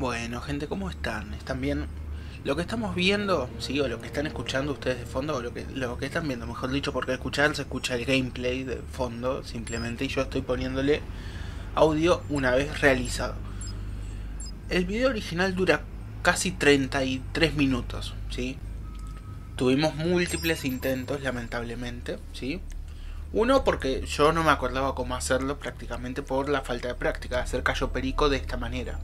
Bueno, gente, ¿cómo están? ¿Están bien? Lo que estamos viendo, sí, o lo que están escuchando ustedes de fondo, o lo que, lo que están viendo, mejor dicho, porque escuchar se escucha el gameplay de fondo, simplemente, y yo estoy poniéndole audio una vez realizado. El video original dura casi 33 minutos, ¿sí? Tuvimos múltiples intentos, lamentablemente, ¿sí? Uno porque yo no me acordaba cómo hacerlo prácticamente por la falta de práctica, hacer callo perico de esta manera.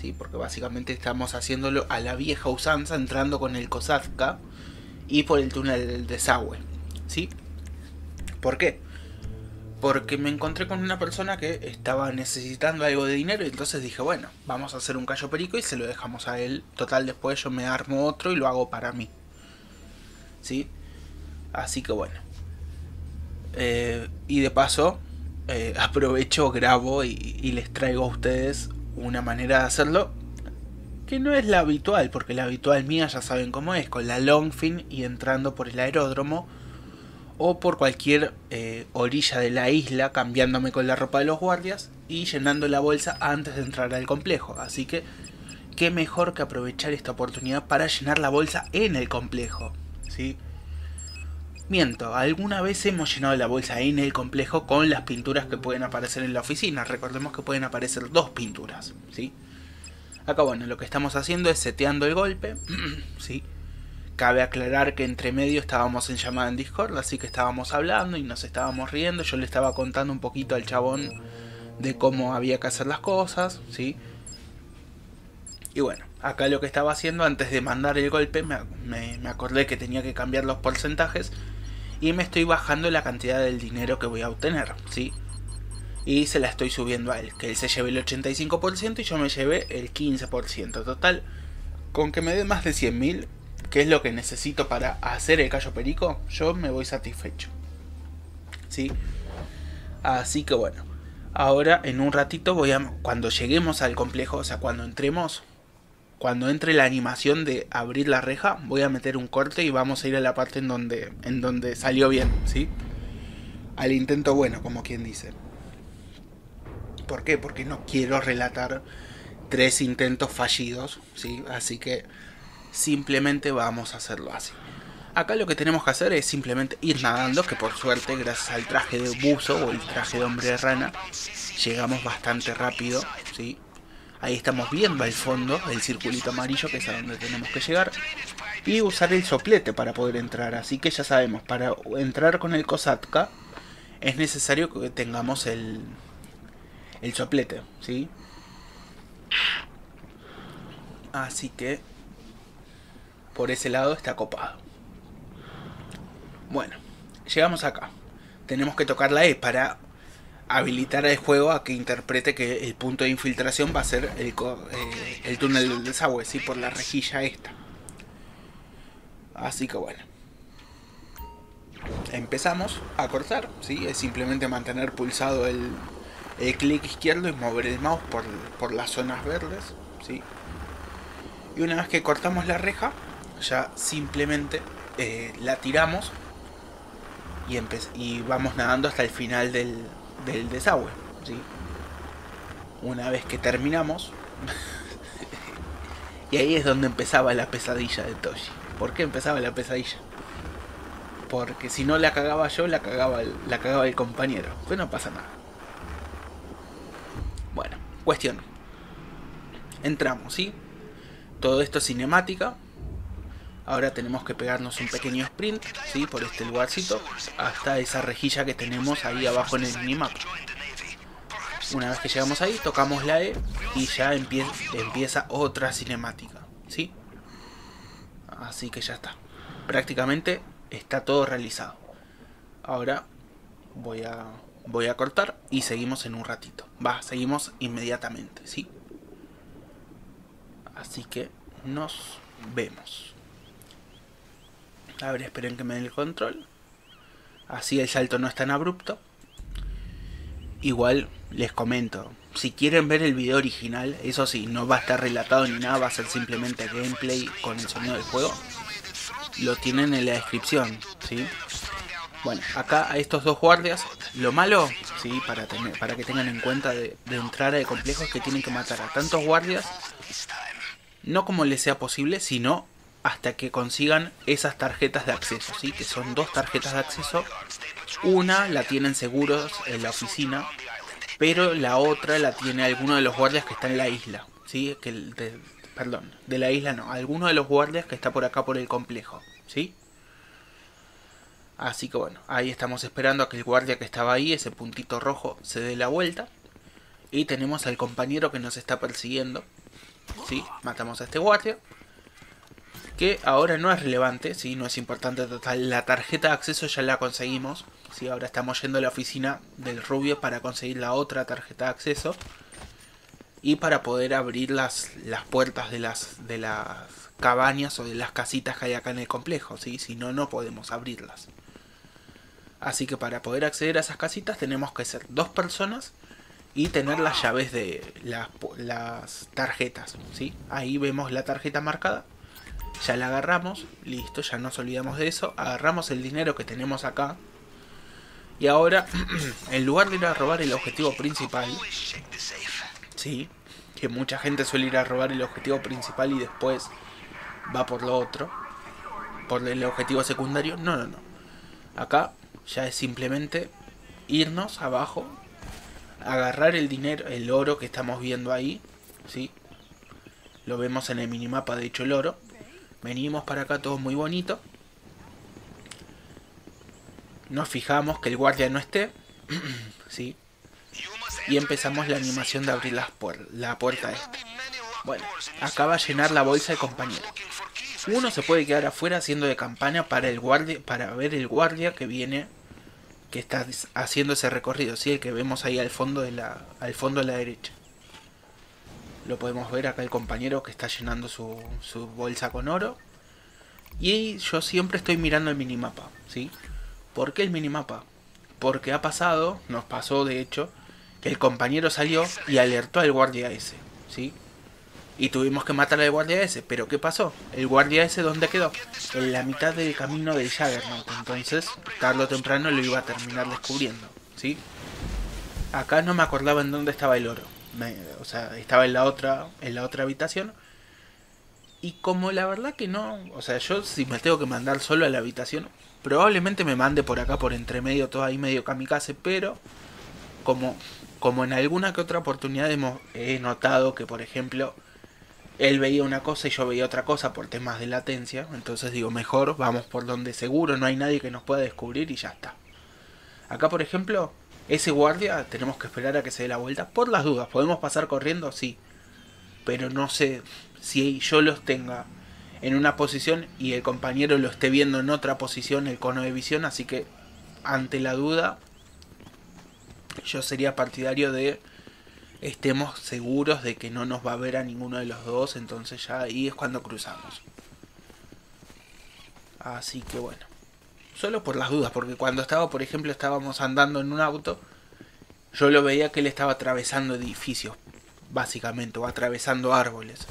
¿Sí? porque básicamente estamos haciéndolo a la vieja usanza, entrando con el Kosatka y por el túnel del desagüe. ¿sí? ¿Por qué? Porque me encontré con una persona que estaba necesitando algo de dinero y entonces dije, bueno, vamos a hacer un callo perico y se lo dejamos a él. Total, después yo me armo otro y lo hago para mí. ¿Sí? Así que bueno. Eh, y de paso, eh, aprovecho, grabo y les traigo a ustedes una manera de hacerlo que no es la habitual, porque la habitual mía ya saben cómo es, con la longfin y entrando por el aeródromo o por cualquier eh, orilla de la isla cambiándome con la ropa de los guardias y llenando la bolsa antes de entrar al complejo. Así que qué mejor que aprovechar esta oportunidad para llenar la bolsa en el complejo. ¿sí? Miento, alguna vez hemos llenado la bolsa en el complejo con las pinturas que pueden aparecer en la oficina. Recordemos que pueden aparecer dos pinturas, ¿sí? Acá, bueno, lo que estamos haciendo es seteando el golpe, ¿sí? Cabe aclarar que entre medio estábamos en llamada en Discord, así que estábamos hablando y nos estábamos riendo. Yo le estaba contando un poquito al chabón de cómo había que hacer las cosas, ¿sí? Y bueno, acá lo que estaba haciendo antes de mandar el golpe, me, me, me acordé que tenía que cambiar los porcentajes y me estoy bajando la cantidad del dinero que voy a obtener, ¿sí? Y se la estoy subiendo a él, que él se lleve el 85% y yo me lleve el 15%. Total, con que me dé más de 100.000, que es lo que necesito para hacer el callo perico, yo me voy satisfecho. ¿Sí? Así que bueno, ahora en un ratito voy a, cuando lleguemos al complejo, o sea, cuando entremos, cuando entre la animación de abrir la reja, voy a meter un corte y vamos a ir a la parte en donde, en donde salió bien, ¿sí? Al intento bueno, como quien dice. ¿Por qué? Porque no quiero relatar tres intentos fallidos, ¿sí? Así que simplemente vamos a hacerlo así. Acá lo que tenemos que hacer es simplemente ir nadando, que por suerte, gracias al traje de buzo o el traje de hombre de rana, llegamos bastante rápido, ¿sí? Ahí estamos viendo al fondo el circulito amarillo que es a donde tenemos que llegar. Y usar el soplete para poder entrar. Así que ya sabemos, para entrar con el Kosatka es necesario que tengamos el, el soplete, ¿sí? Así que por ese lado está copado. Bueno, llegamos acá. Tenemos que tocar la E para habilitar al juego a que interprete que el punto de infiltración va a ser el, eh, el túnel del desagüe, ¿sí? por la rejilla esta. Así que bueno. Empezamos a cortar, ¿sí? es simplemente mantener pulsado el, el clic izquierdo y mover el mouse por, por las zonas verdes. ¿sí? Y una vez que cortamos la reja, ya simplemente eh, la tiramos y, y vamos nadando hasta el final del, del desagüe. ¿sí? Una vez que terminamos, y ahí es donde empezaba la pesadilla de Toshi. ¿Por qué empezaba la pesadilla? Porque si no la cagaba yo, la cagaba el, el compañero. Pues no pasa nada. Bueno, cuestión. Entramos, ¿sí? Todo esto es cinemática. Ahora tenemos que pegarnos un pequeño sprint, ¿sí? Por este lugarcito, hasta esa rejilla que tenemos ahí abajo en el minimap. Una vez que llegamos ahí, tocamos la E y ya empieza, otra cinemática, ¿sí? Así que ya está. Prácticamente está todo realizado. Ahora voy a, voy a cortar y seguimos en un ratito. Va, seguimos inmediatamente, ¿sí? Así que nos vemos. A ver, esperen que me den el control. Así el salto no es tan abrupto. Igual les comento, si quieren ver el video original, eso sí, no va a estar relatado ni nada, va a ser simplemente gameplay con el sonido del juego. Lo tienen en la descripción, ¿sí? Bueno, acá a estos dos guardias Lo malo, sí, para, tener, para que tengan en cuenta de, de entrar al complejo es que tienen que matar a tantos guardias, no como les sea posible, sino hasta que consigan esas tarjetas de acceso, ¿sí? que son dos tarjetas de acceso. Una la tienen seguros en la oficina, pero la otra la tiene alguno de los guardias que está en la isla. ¿sí? Que de, perdón, de la isla no, alguno de los guardias que está por acá por el complejo. ¿sí? Así que bueno, ahí estamos esperando a que el guardia que estaba ahí, ese puntito rojo, se dé la vuelta. Y tenemos al compañero que nos está persiguiendo. ¿sí? Matamos a este guardia que ahora no es relevante, ¿sí? no es importante total. La tarjeta de acceso ya la conseguimos. ¿sí? Ahora estamos yendo a la oficina del rubio para conseguir la otra tarjeta de acceso. Y para poder abrir las, las puertas de las, de las cabañas o de las casitas que hay acá en el complejo. ¿sí? Si no, no podemos abrirlas. Así que para poder acceder a esas casitas tenemos que ser dos personas y tener las llaves de las, las tarjetas. ¿sí? Ahí vemos la tarjeta marcada ya la agarramos, listo, ya nos olvidamos de eso. Agarramos el dinero que tenemos acá. Y ahora, en lugar de ir a robar el objetivo principal, sí, que mucha gente suele ir a robar el objetivo principal y después va por lo otro, por el objetivo secundario. No, no, no. Acá ya es simplemente irnos abajo, agarrar el dinero, el oro que estamos viendo ahí, ¿sí? Lo vemos en el minimapa, de hecho, el oro. Venimos para acá todo muy bonito. Nos fijamos que el guardia no esté. ¿Sí? Y empezamos la animación de abrir la puerta esta. Bueno, acaba de llenar la bolsa de compañero. Uno se puede quedar afuera haciendo de campana para el guardia, para ver el guardia que viene, que está haciendo ese recorrido, ¿sí? el que vemos ahí al fondo de la, al fondo de la derecha. Lo podemos ver acá el compañero que está llenando su, su bolsa con oro. Y yo siempre estoy mirando el minimapa, ¿sí? ¿Por qué el minimapa? Porque ha pasado, nos pasó de hecho, que el compañero salió y alertó al guardia ese, ¿sí? Y tuvimos que matar al guardia ese. ¿Pero qué pasó? ¿El guardia ese dónde quedó? En la mitad del camino del Jaggernaut. Entonces, tarde o temprano lo iba a terminar descubriendo, ¿sí? Acá no me acordaba en dónde estaba el oro o sea, estaba en la otra, en la otra habitación. Y como la verdad que no, o sea, yo si me tengo que mandar solo a la habitación, probablemente me mande por acá por entre medio, todo ahí medio kamikaze, pero como, como en alguna que otra oportunidad hemos, he notado que, por ejemplo, él veía una cosa y yo veía otra cosa por temas de latencia, entonces digo, mejor vamos por donde seguro no hay nadie que nos pueda descubrir y ya está. Acá, por ejemplo, ese guardia tenemos que esperar a que se dé la vuelta. Por las dudas, ¿podemos pasar corriendo? Sí. Pero no sé si yo los tenga en una posición y el compañero lo esté viendo en otra posición, el cono de visión. Así que ante la duda, yo sería partidario de estemos seguros de que no nos va a ver a ninguno de los dos. Entonces ya ahí es cuando cruzamos. Así que bueno. Solo por las dudas, porque cuando estaba, por ejemplo, estábamos andando en un auto, yo lo veía que él estaba atravesando edificios, básicamente, o atravesando árboles.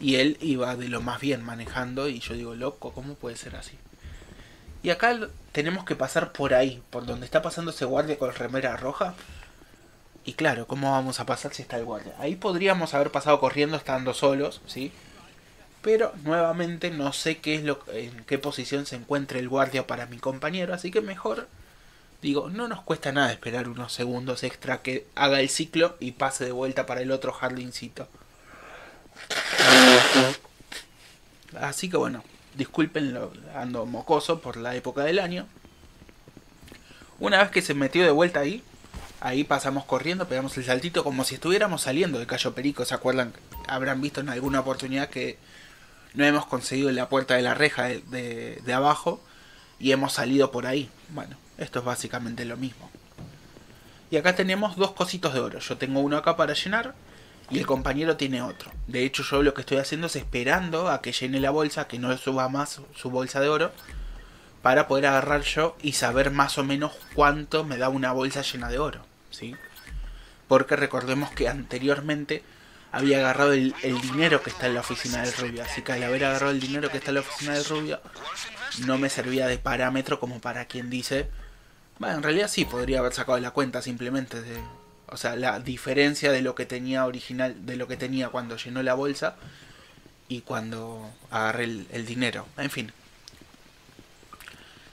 Y él iba de lo más bien manejando y yo digo, loco, ¿cómo puede ser así? Y acá tenemos que pasar por ahí, por donde está pasando ese guardia con remera roja. Y claro, ¿cómo vamos a pasar si está el guardia? Ahí podríamos haber pasado corriendo estando solos, ¿sí? Pero nuevamente no sé qué es lo en qué posición se encuentra el guardia para mi compañero, así que mejor digo, no nos cuesta nada esperar unos segundos extra que haga el ciclo y pase de vuelta para el otro jardincito. Así que bueno, disculpen, ando mocoso por la época del año. Una vez que se metió de vuelta ahí, ahí pasamos corriendo, pegamos el saltito como si estuviéramos saliendo de Cayo Perico. ¿Se acuerdan? Habrán visto en alguna oportunidad que no hemos conseguido la puerta de la reja de, abajo y hemos salido por ahí. Bueno, esto es básicamente lo mismo. Y acá tenemos dos cositos de oro. Yo tengo uno acá para llenar y el compañero tiene otro. De hecho yo lo que estoy haciendo es esperando a que llene la bolsa, que no suba más su bolsa de oro, para poder agarrar yo y saber más o menos cuánto me da una bolsa llena de oro. ¿sí? Porque recordemos que anteriormente había agarrado el, dinero que está en la oficina del rubio. Así que al haber agarrado el dinero que está en la oficina del rubio, no me servía de parámetro como para quien dice, Bueno, en realidad sí, podría haber sacado la cuenta simplemente de... O sea, la diferencia de lo que tenía original, de lo que tenía cuando llenó la bolsa y cuando agarré el, dinero. En fin.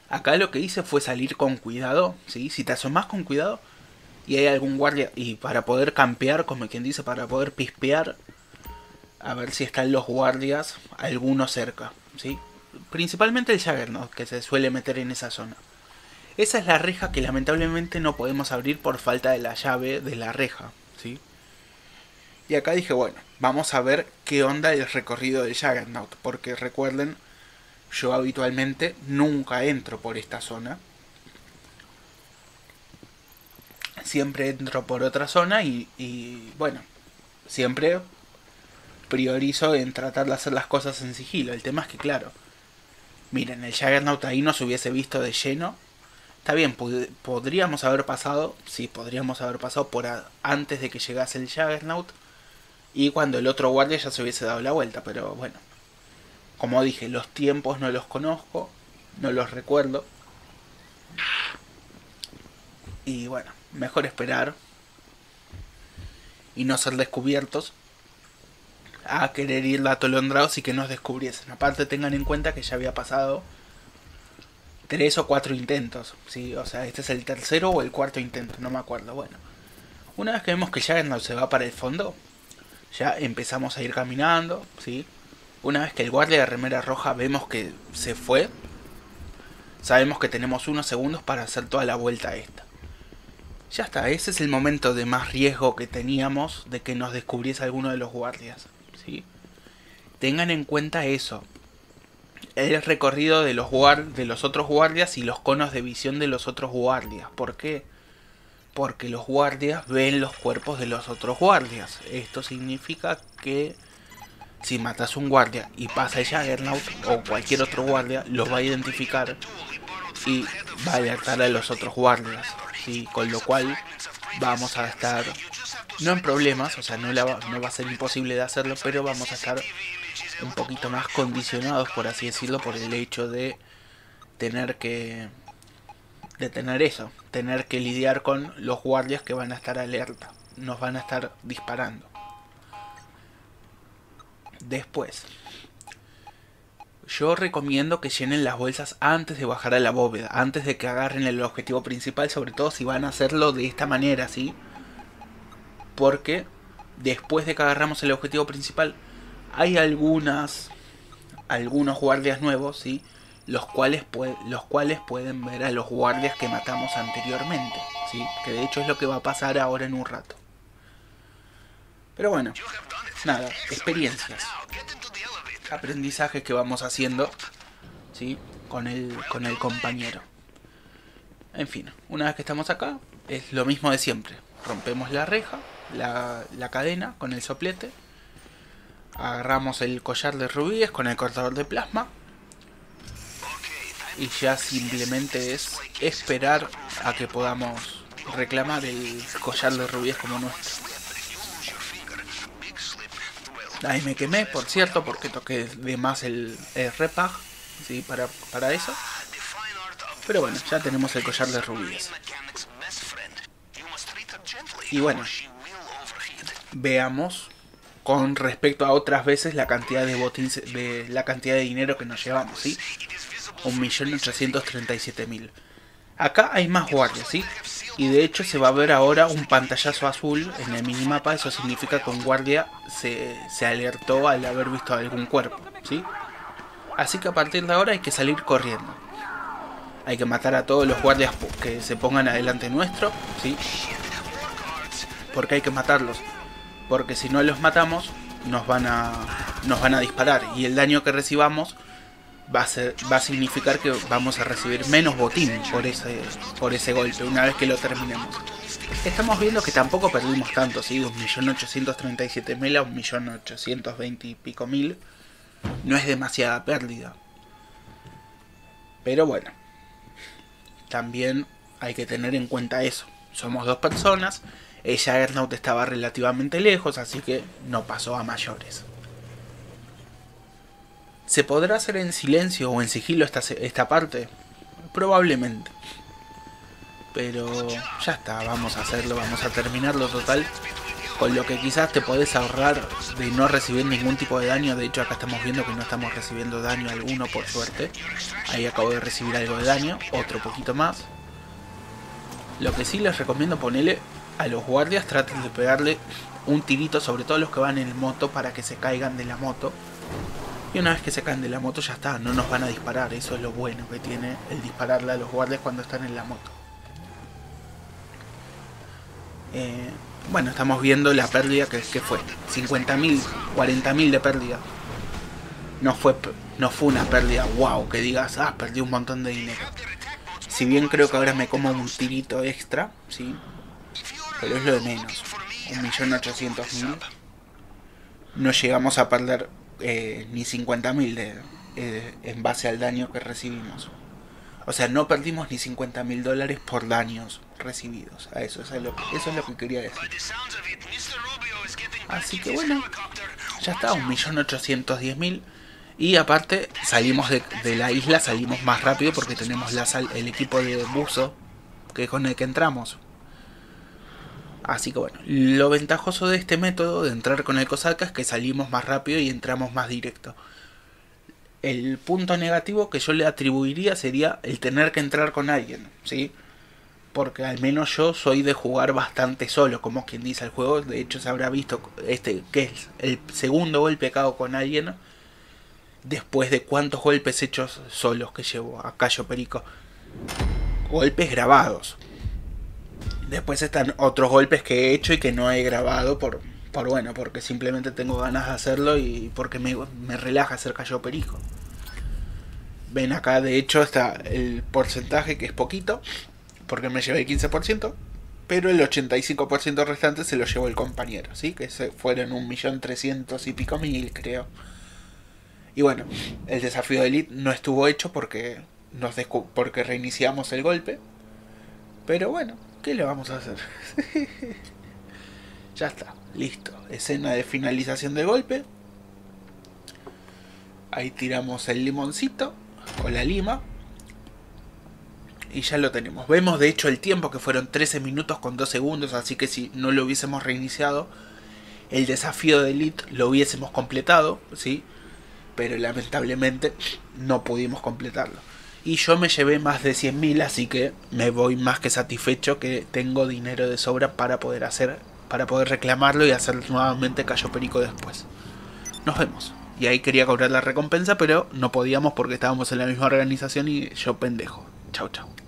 Acá lo que hice fue salir con cuidado, ¿sí? Si te asomas con cuidado y hay algún guardia, y para poder campear, como quien dice, para poder pispear, a ver si están los guardias, alguno cerca, ¿sí? Principalmente el Jaggernaut, que se suele meter en esa zona. Esa es la reja que lamentablemente no podemos abrir por falta de la llave de la reja, ¿sí? Y acá dije, bueno, vamos a ver qué onda el recorrido del Jaggernaut, porque recuerden, yo habitualmente nunca entro por esta zona. Siempre entro por otra zona y, bueno, siempre priorizo en tratar de hacer las cosas en sigilo. El tema es que, claro, miren, el Jaggernaut ahí no se hubiese visto de lleno Está bien, podríamos haber pasado, sí, podríamos haber pasado por antes de que llegase el Jaggernaut y cuando el otro guardia ya se hubiese dado la vuelta, pero bueno. Como dije, los tiempos no los conozco, no los recuerdo. Y bueno, mejor esperar y no ser descubiertos a querer ir atolondrados y que nos descubriesen. Aparte tengan en cuenta que ya había pasado tres o cuatro intentos, ¿sí? O sea, este es el tercero o el cuarto intento, no me acuerdo. Bueno, una vez que vemos que ya se va para el fondo, ya empezamos a ir caminando, ¿sí? Una vez que el guardia de remera roja vemos que se fue, sabemos que tenemos unos segundos para hacer toda la vuelta esta. Ya está, ese es el momento de más riesgo que teníamos de que nos descubriese alguno de los guardias, ¿sí? Tengan en cuenta eso, el recorrido de los, de los otros guardias y los conos de visión de los otros guardias. ¿Por qué? Porque los guardias ven los cuerpos de los otros guardias. Esto significa que si matas un guardia y pasa el Jaggernaut o cualquier otro guardia, los va a identificar y va a alertar a los otros guardias. ¿Sí? Con lo cual vamos a estar no en problemas, o sea, no, no va a ser imposible de hacerlo, pero vamos a estar un poquito más condicionados, por así decirlo, por el hecho de tener que de tener eso, tener que lidiar con los guardias que van a estar alerta, nos van a estar disparando. Después, yo recomiendo que llenen las bolsas antes de bajar a la bóveda, antes de que agarren el objetivo principal, sobre todo si van a hacerlo de esta manera, ¿sí? Porque después de que agarramos el objetivo principal, hay algunas algunos guardias nuevos, ¿sí? Los cuales, los cuales pueden ver a los guardias que matamos anteriormente, ¿sí? Que de hecho es lo que va a pasar ahora en un rato. Pero bueno, nada, experiencias. Aprendizajes que vamos haciendo, ¿sí? Con el, con el compañero. En fin, una vez que estamos acá, es lo mismo de siempre. Rompemos la reja, la, la cadena con el soplete agarramos el collar de rubíes con el cortador de plasma y ya simplemente es esperar a que podamos reclamar el collar de rubíes como nuestro. Ahí me quemé, por cierto, porque toqué de más el, repag ¿sí? para, para eso. Pero bueno, ya tenemos el collar de rubíes. Y bueno, veamos con respecto a otras veces la cantidad de botines, de la cantidad de dinero que nos llevamos, ¿sí? 1.837.000. Acá hay más guardias, ¿sí? Y de hecho se va a ver ahora un pantallazo azul en el minimapa, eso significa que un guardia se, se alertó al haber visto algún cuerpo, ¿sí? Así que a partir de ahora hay que salir corriendo. Hay que matar a todos los guardias que se pongan adelante nuestro, ¿sí? Porque hay que matarlos porque si no los matamos nos van a nos van a disparar y el daño que recibamos va a significar que vamos a recibir menos botín por ese golpe una vez que lo terminemos. Estamos viendo que tampoco perdimos tanto, ¿sí? 1.837.000 a 1.820 y pico mil. No es demasiada pérdida. Pero bueno, también hay que tener en cuenta eso. Somos dos personas el Jaggernaut estaba relativamente lejos, así que no pasó a mayores. ¿Se podrá hacer en silencio o en sigilo esta, esta parte? Probablemente. Pero ya está, vamos a hacerlo, vamos a terminarlo total. Con lo que quizás te podés ahorrar de no recibir ningún tipo de daño. De hecho acá estamos viendo que no estamos recibiendo daño alguno por suerte. Ahí acabo de recibir algo de daño, otro poquito más. Lo que sí les recomiendo ponerle a los guardias, traten de pegarle un tirito, sobre todo los que van en moto, para que se caigan de la moto. Y una vez que se de la moto ya está, no nos van a disparar. Eso es lo bueno que tiene el dispararle a los guardias cuando están en la moto. Eh, bueno, estamos viendo la pérdida que, que fue. 50.000, 40.000 de pérdida. No fue, no fue una pérdida wow, que digas, ah, perdí un montón de dinero. Si bien creo que ahora me como un tirito extra, ¿sí? Pero es lo de menos. 1.800.000. No llegamos a perder eh, ni 50.000 de, eh, en base al daño que recibimos. O sea, no perdimos ni 50.000 dólares por daños recibidos. A eso, eso, es lo, eso es lo que quería decir. Así que bueno, ya está, 1.810.000. Y aparte salimos de, de, la isla, salimos más rápido porque tenemos la sal, el equipo de buzo que con el que entramos. Así que bueno, lo ventajoso de este método de entrar con el Kosaka es que salimos más rápido y entramos más directo. El punto negativo que yo le atribuiría sería el tener que entrar con alguien, ¿sí? Porque al menos yo soy de jugar bastante solo, como quien dice el juego. De hecho se habrá visto este que es el segundo golpe que hago con alguien después de cuántos golpes hechos solos que llevo a Cayo Perico. Golpes grabados. Después están otros golpes que he hecho y que no he grabado por, por bueno, porque simplemente tengo ganas de hacerlo y porque me, me relaja hacer Cayo Perico. Ven acá, de hecho, está el porcentaje que es poquito, porque me llevé el 15%, pero el 85% restante se lo llevó el compañero, ¿sí? Que se fueron un millón trescientos y pico mil, creo. Y bueno, el desafío de Elite no estuvo hecho porque, nos porque reiniciamos el golpe. Pero bueno, ¿qué le vamos a hacer? ya está, listo. Escena de finalización del golpe. Ahí tiramos el limoncito con la lima. Y ya lo tenemos. Vemos de hecho el tiempo que fueron 13 minutos con 2 segundos. Así que si no lo hubiésemos reiniciado, el desafío de Elite lo hubiésemos completado. ¿sí? pero lamentablemente no pudimos completarlo. Y yo me llevé más de 100.000, así que me voy más que satisfecho que tengo dinero de sobra para poder hacer, para poder reclamarlo y hacer nuevamente Cayo Perico después. Nos vemos. Y ahí quería cobrar la recompensa, pero no podíamos porque estábamos en la misma organización y yo pendejo. Chau, chau.